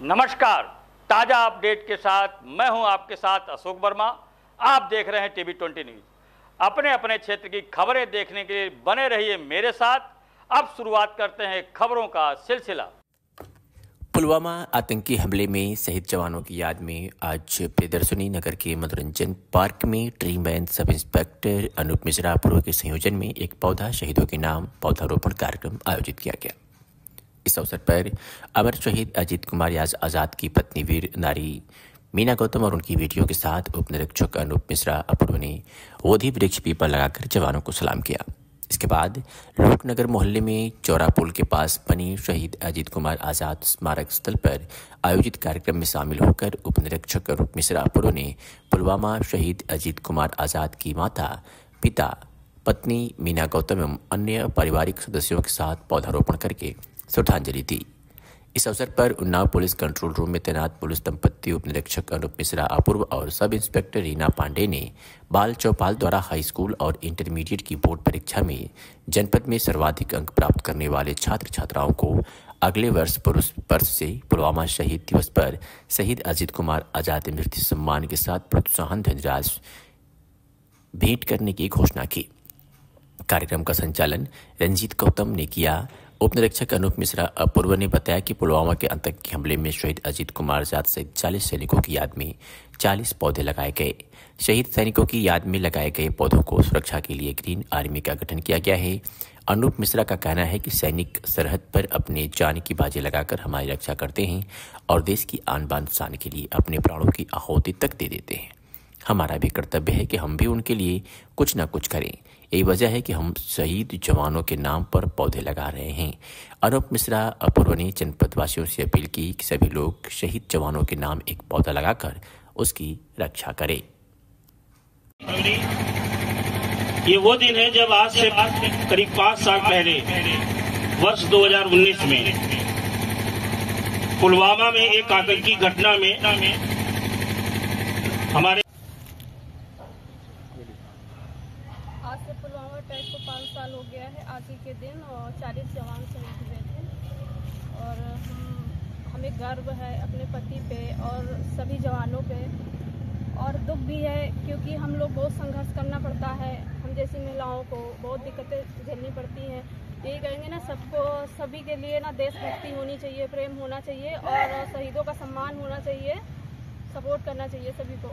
नमस्कार। ताज़ा अपडेट के साथ मैं हूँ आपके साथ अशोक वर्मा। आप देख रहे हैं टीवी ट्वेंटी न्यूज़। अपने अपने क्षेत्र की खबरें देखने के लिए बने रहिए मेरे साथ। अब शुरुआत करते हैं खबरों का सिलसिला। पुलवामा आतंकी हमले में शहीद जवानों की याद में आज प्रियदर्शनी नगर के मनोरंजन पार्क में tree man sub inspector Anoop Mishra पूर्व के संयोजन में एक पौधा शहीदों के नाम पौधारोपण कार्यक्रम आयोजित किया गया। इस अवसर पर अमर शहीद अजीत कुमार याज आज़ाद की पत्नी वीर नारी मीना गौतम और उनकी बेटियों के साथ उप निरीक्षक अनूप मिश्रा अपूर्व ने बोधि वृक्ष पीपल लगाकर जवानों को सलाम किया। इसके बाद लोकनगर मोहल्ले में चौरा पुल के पास बनी शहीद अजीत कुमार आज़ाद स्मारक स्थल पर आयोजित कार्यक्रम में शामिल होकर उप निरीक्षक अरूप मिश्रा अपूर्व ने पुलवामा शहीद अजीत कुमार आज़ाद की माता, पिता, पत्नी, मीना गौतम एवं अन्य पारिवारिक सदस्यों के साथ पौधारोपण करके श्रद्धांजलि दी। इस अवसर पर उन्नाव पुलिस कंट्रोल रूम में तैनात पुलिस दंपति उप निरीक्षक अनूप मिश्रा, अपूर्व और सब इंस्पेक्टर रीना पांडे ने बाल चौपाल द्वारा हाई स्कूल और इंटरमीडिएट की बोर्ड परीक्षा में जनपद में सर्वाधिक अंक प्राप्त करने वाले छात्र छात्राओं को अगले वर्ष पुरुष वर्ष से पुलवामा शहीद दिवस पर शहीद अजीत कुमार आज़ाद मृत्यु सम्मान के साथ प्रोत्साहन धनराशि भेंट करने की घोषणा की। कार्यक्रम का संचालन रंजीत गौतम ने किया। उप निरीक्षक अनूप मिश्रा अपूर्व ने बताया कि पुलवामा के आतंकी हमले में शहीद अजीत कुमार जाट सहित चालीस सैनिकों की याद में चालीस पौधे लगाए गए। शहीद सैनिकों की याद में लगाए गए पौधों को सुरक्षा के लिए ग्रीन आर्मी का गठन किया गया है। अनूप मिश्रा का कहना है कि सैनिक सरहद पर अपने जान की बाजी लगाकर हमारी रक्षा करते हैं और देश की आन बान शान के लिए अपने प्राणों की आहुति तक दे देते हैं। हमारा भी कर्तव्य है कि हम भी उनके लिए कुछ न कुछ करें। यही वजह है कि हम शहीद जवानों के नाम पर पौधे लगा रहे हैं। अनूप मिश्रा अपूर्व ने जनपद वासियों से अपील की कि सभी लोग शहीद जवानों के नाम एक पौधा लगाकर उसकी रक्षा करें। ये वो दिन है जब आज से करीब पाँच साल पहले, वर्ष 2019 में, पुलवामा में एक आतंकी घटना में हमारे आज से पुलवामा अटैक को पाँच साल हो गया है, आज ही के दिन, और चालीस जवान शहीद हुए थे। और हम, हमें गर्व है अपने पति पे और सभी जवानों पे। और दुख भी है, क्योंकि हम लोग बहुत संघर्ष करना पड़ता है। हम जैसी महिलाओं को बहुत दिक्कतें झेलनी पड़ती हैं। यही कहेंगे ना, सबको, सभी के लिए ना देशभक्ति होनी चाहिए, प्रेम होना चाहिए, और शहीदों का सम्मान होना चाहिए, सपोर्ट करना चाहिए सभी को।